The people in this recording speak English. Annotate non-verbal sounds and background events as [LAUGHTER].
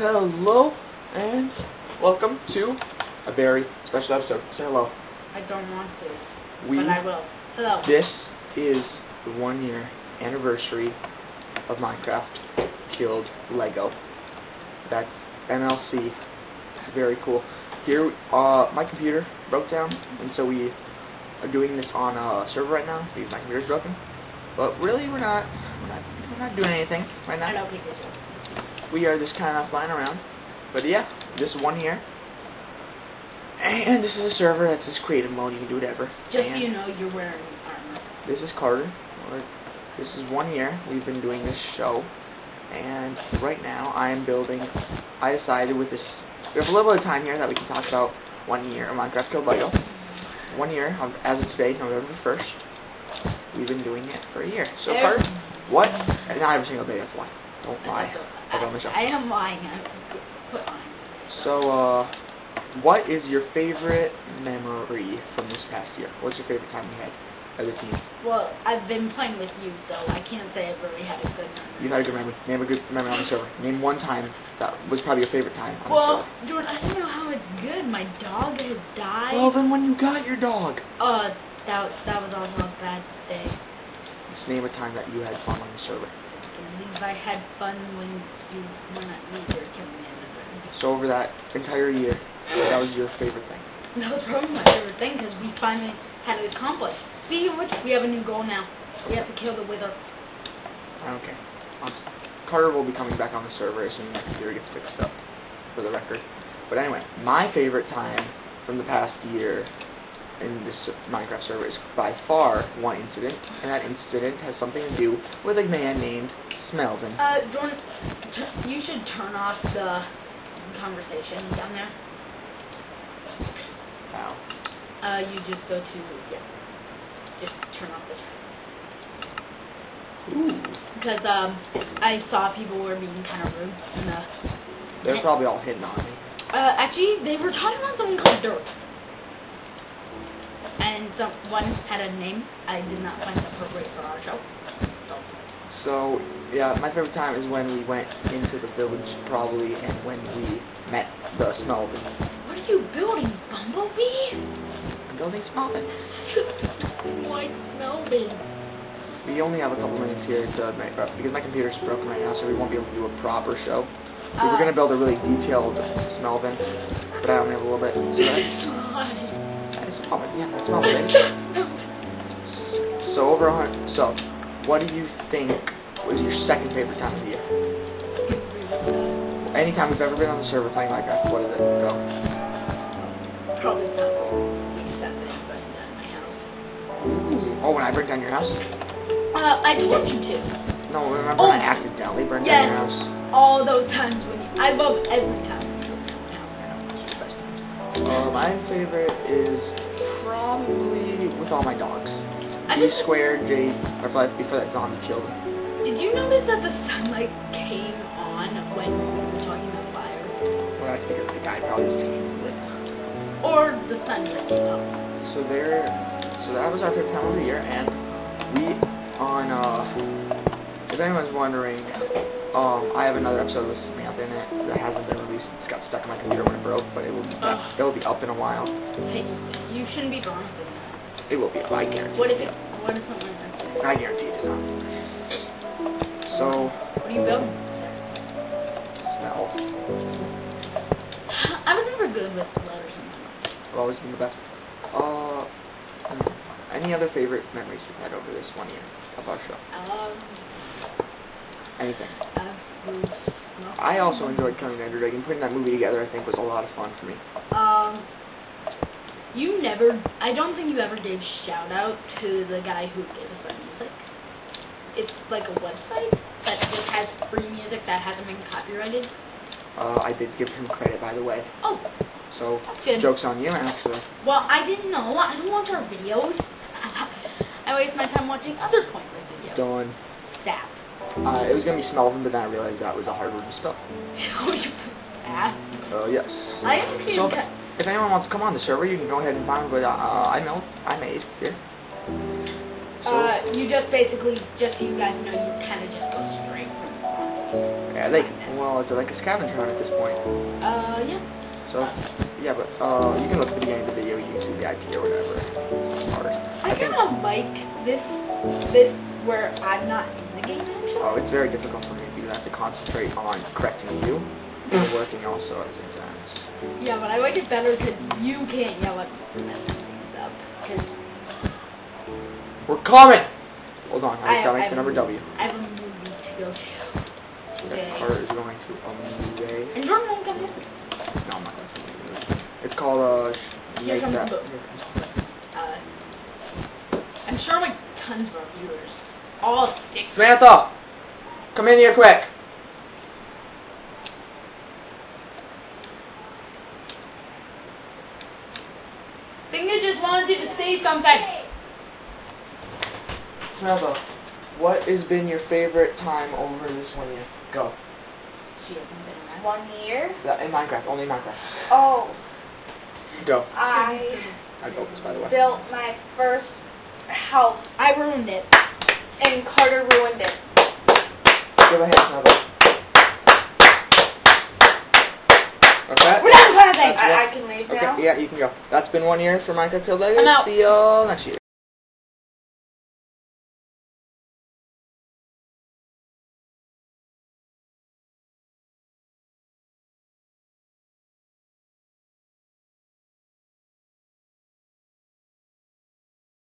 Hello, and welcome to a very special episode. Say hello. I don't want to, We but I will. Hello. this is the one year anniversary of Minecraft Killed Lego. That's MLC. Very cool. Here, uh, my computer broke down, and so we are doing this on a server right now because my computer's broken. But really, we're not. We're not. We're not doing anything right now. I know people do. We are just kind of flying around. But yeah, this one here. And this is a server that's just creative mode. You can do whatever. Just so you know, you're wearing armor. this is Carter. This is one year we've been doing this show. And right now I am building. I decided with this. We have a little bit of time here that we can talk about one year of Minecraft Killed Lego. One year, of- as of today, November 1st. We've been doing it for a year. So, Carter, what? And not every single day, that's why. Don't lie. I don't miss I am lying. I put on. So, uh, what is your favorite memory from this past year? What's your favorite time you had as a team? Well, I've been playing with you, so I can't say I've really had a good memory. You had a good memory. Name a good memory on the server. Name one time that was probably your favorite time on Well, the server. Jordan, I don't know how it's good. My dog has died. Well, then when you got your dog. uh, that that was also a bad day. Just name a time that you had fun on the server. I had fun when you when we were everything. So over that entire year, that was your favorite thing. That was probably my favorite thing because we finally had it accomplished. Speaking of which, we have a new goal now. We have to kill the wither. Okay. care. Honestly. Carter will be coming back on the server as soon as computer gets fixed up, for the record. But anyway, my favorite time from the past year in this Minecraft server is by far one incident, and that incident has something to do with a man named Smelvin. Uh, Jordan, you should turn off the conversation down there. Wow. Uh, you just go to yeah, just turn off the chat Ooh. because um, I saw people were being kind of rude. In the, They're probably all hitting on me. uh, actually, they were talking about something called dirt, and some one had a name I did not find appropriate for our show. So, yeah, my favorite time is when we went into the village, probably, and when we met the Smelvin. What are you building, Bumblebee? I'm building Smelvin. White Melvin. We only have a couple minutes here to make up because my computer's broken right now, so we won't be able to do a proper show. We were Uh, gonna build a really detailed Smelvin, but I only have a little bit. So that's, that's Smelvin, yeah, Smelvin. [LAUGHS] So over a hundred. So, what do you think was your second favorite time of the year? Any time we've ever been on the server playing Minecraft, what is it? Go. Probably not. That you burned down my house. Oh, when I burnt down your house? Uh, I told you to. No, remember Oh. when I accidentally burned Yes. down your house? All those times when you, I love every time. Uh, my favorite is probably with all my dogs. Just, squared, J, or probably before that zombie killed him. did you notice that the sunlight came on when we were talking about fire? Well, I figured the guy probably just came with. Or the sun came up? So there, so that was our favorite time of the year, and we on uh, if anyone's wondering, um, I have another episode with Samantha in it that hasn't been released. It's got stuck in my computer when it broke, but it will be Ugh. it will be up in a while. Hey, you shouldn't be that. It will be. I guarantee. What if it, what if I guarantee it's not. So what are you building? smell. I was never good with letters. Have always been the best. Uh, any other favorite memories you've had over this one year of our show? Um, Anything? uh, I also enjoyed coming to Ender Dragon. Putting that movie together, I think, was a lot of fun for me. Um, you never, I don't think you ever gave shout out to the guy who gave us our music. It's like a website that just has free music that hasn't been copyrighted. Uh, I did give him credit, by the way. Oh, So, that's good. joke's on you, actually. Well, I didn't know. I don't watch our videos. [LAUGHS] I waste my time watching other pointless videos. Done. Sap. Uh, it was gonna be Smelvin, but then I realized that was a hard word to spell. Oh, you ass. Uh, yes. I actually So, if anyone wants to come on the server, you can go ahead and find but uh, I know, I made here. So, uh, you just basically, just so you guys know, you kind of just go straight from Yeah, like, well, it's like a scavenger hunt at this point. Uh, yeah. So, yeah, but uh, you can look at the beginning of the video, you can see the IP or whatever. Or, I kind of like this, this where I'm not in the game oh, it's very difficult for me because I have to concentrate on correcting you and working also at the as exams. Yeah, but I like it better because you can't yell at me things up. We're coming! Hold on, I'm coming to the number W. I have a movie to go to. That car is going to a movie. And Jordan won't come in. No, I'm not gonna see it. It's called, uh, sh- Here Make comes That. the- Uh, I'm sure like tons of our viewers, all six. Samantha! Come in here quick! Think I just wanted you to say something. Samantha, what has been your favorite time over this one year? Go. She hasn't been around. One year? In Minecraft, only Minecraft. Oh, Go. I I built this, by the way. built my first house I ruined it. and Carter ruined it. Give a hand, Samantha. Okay? We're done with that thing. That's I, I can leave now. Okay, yeah, you can go. That's been one year for Minecraft Killed Lego. I'm out. See y'all next year.